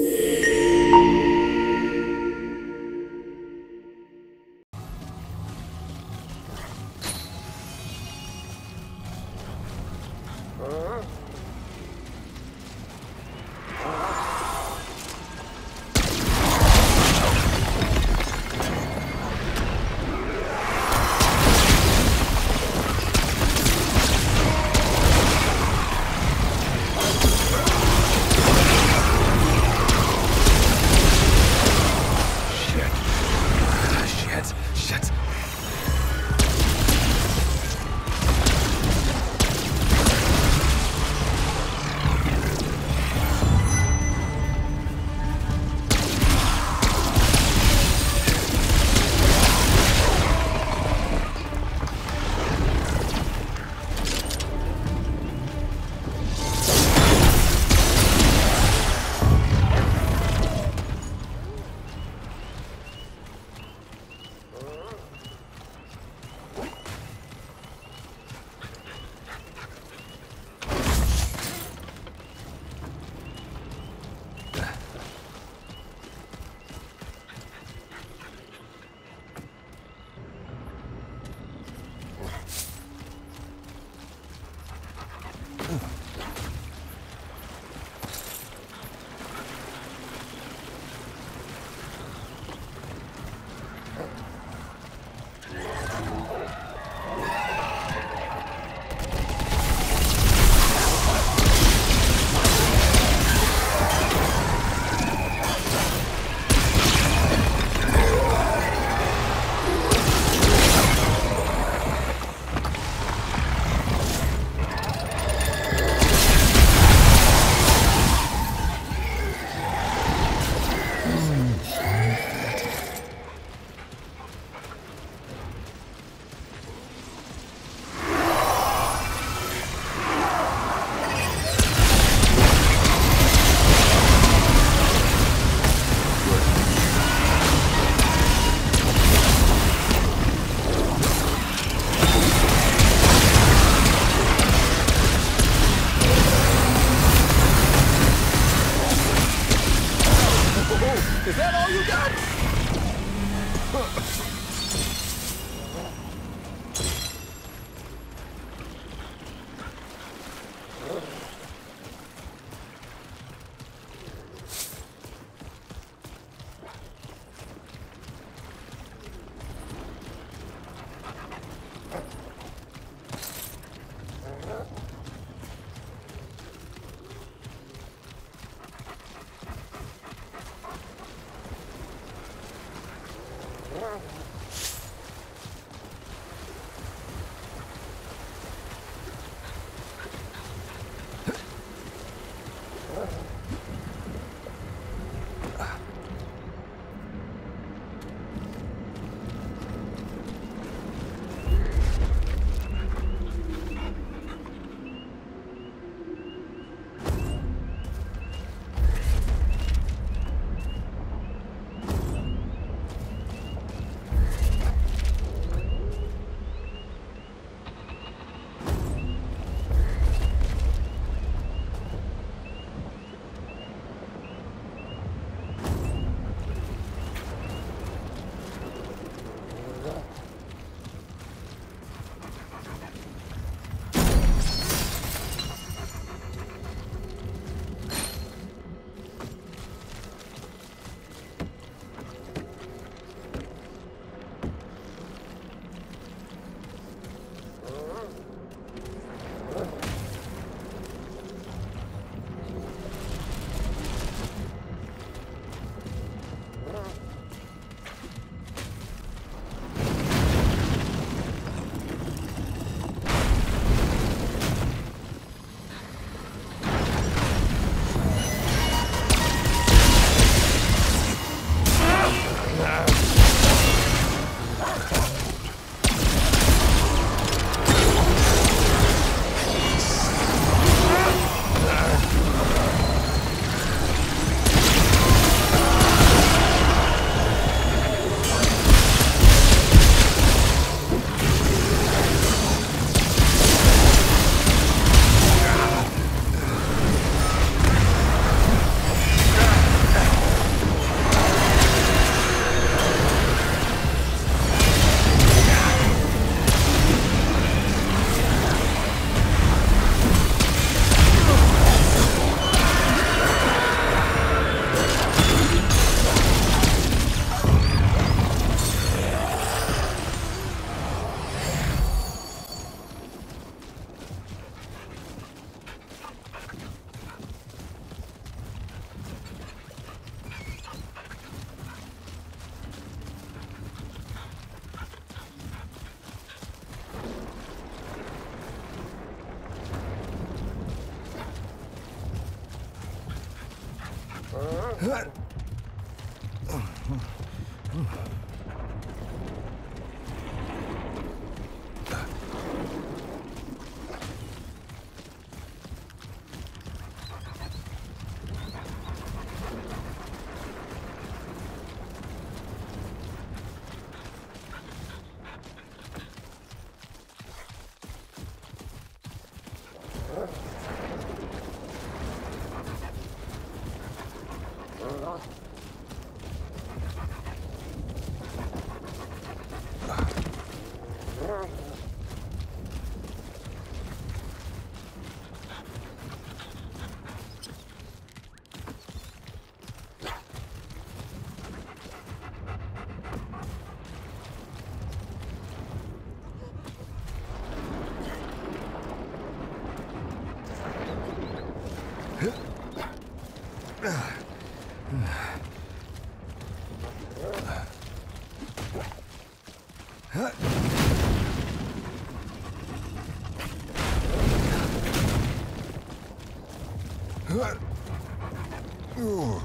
Yeah. Ooh.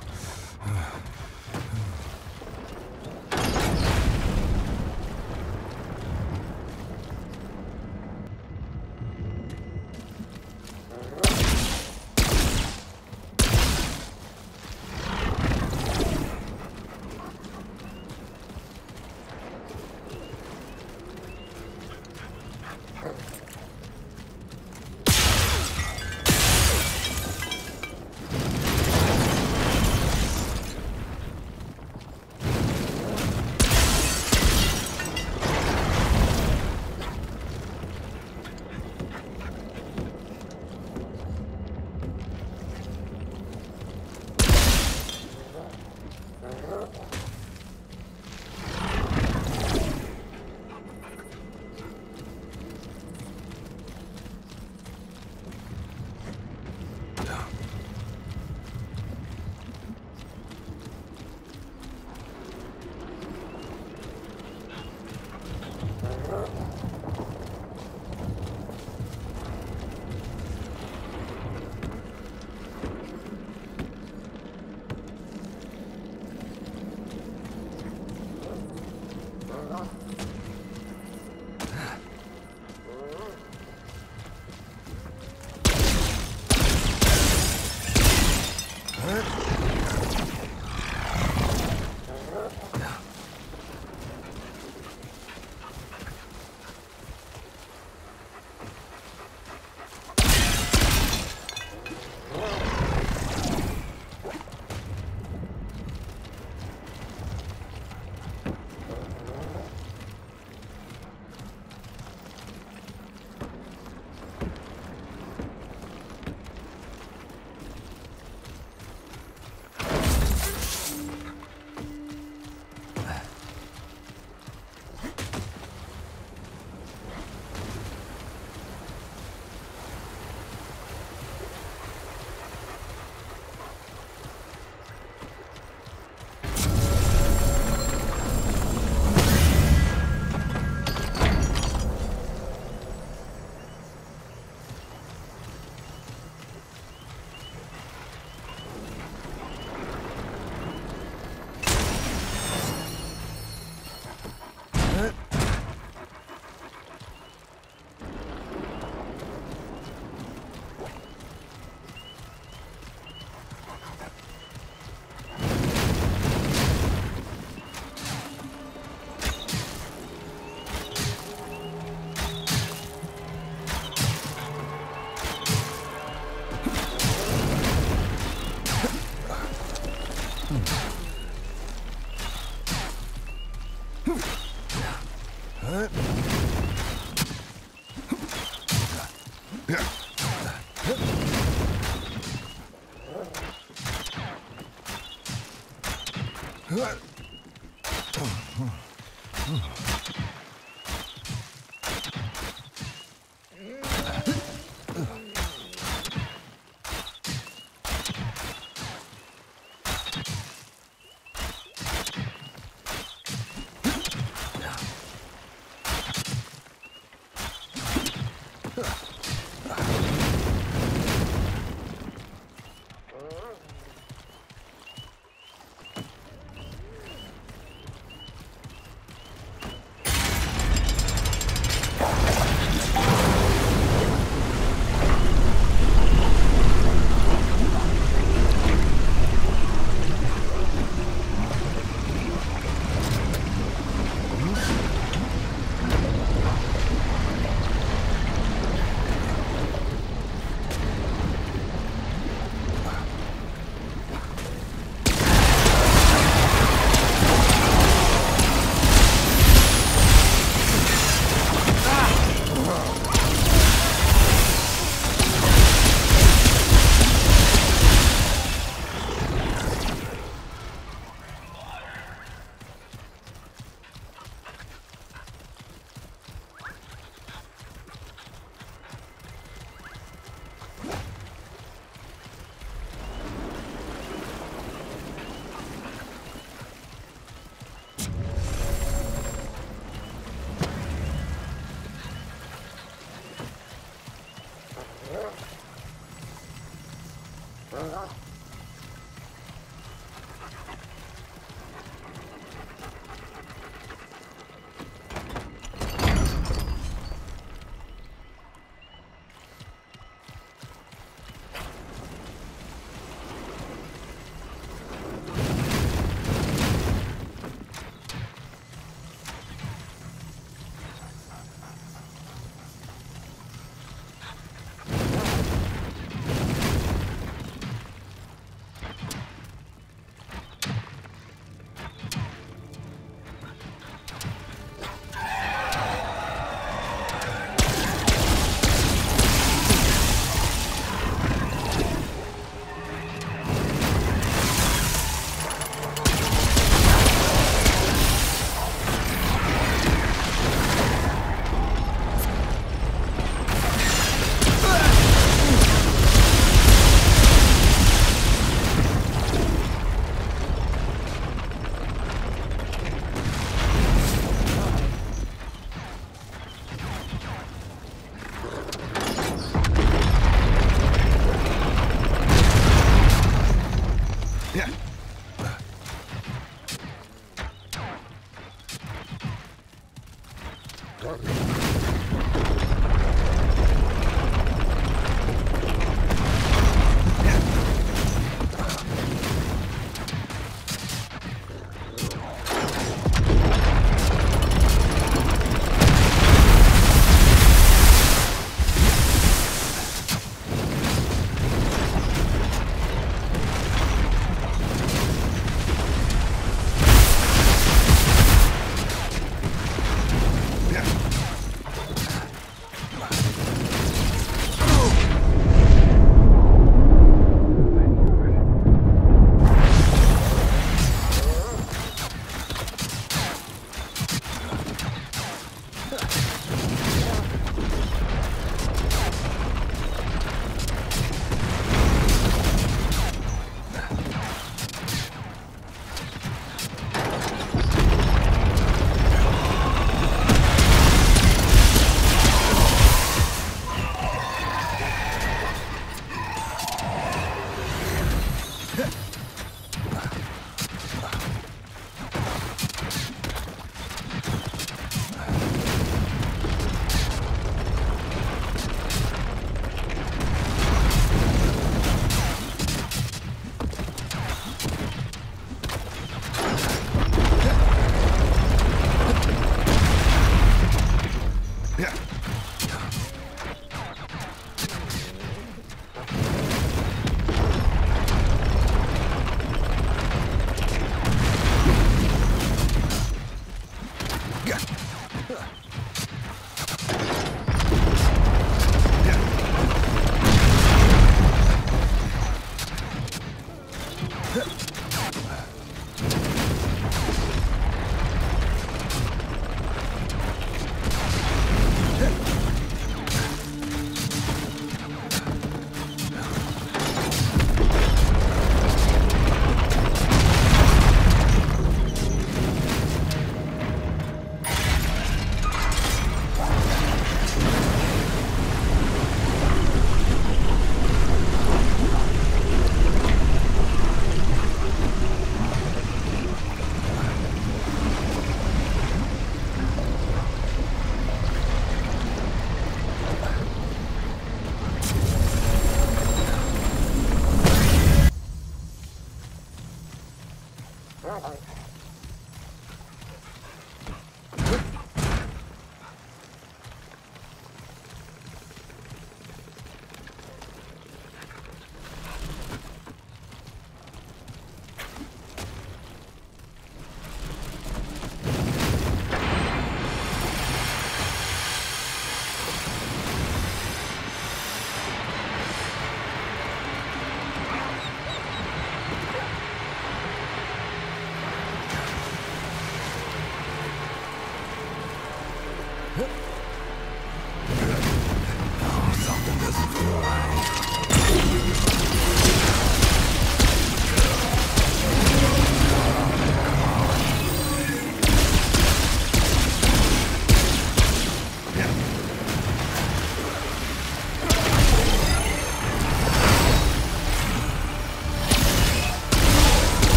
Huh?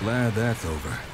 Glad that's over.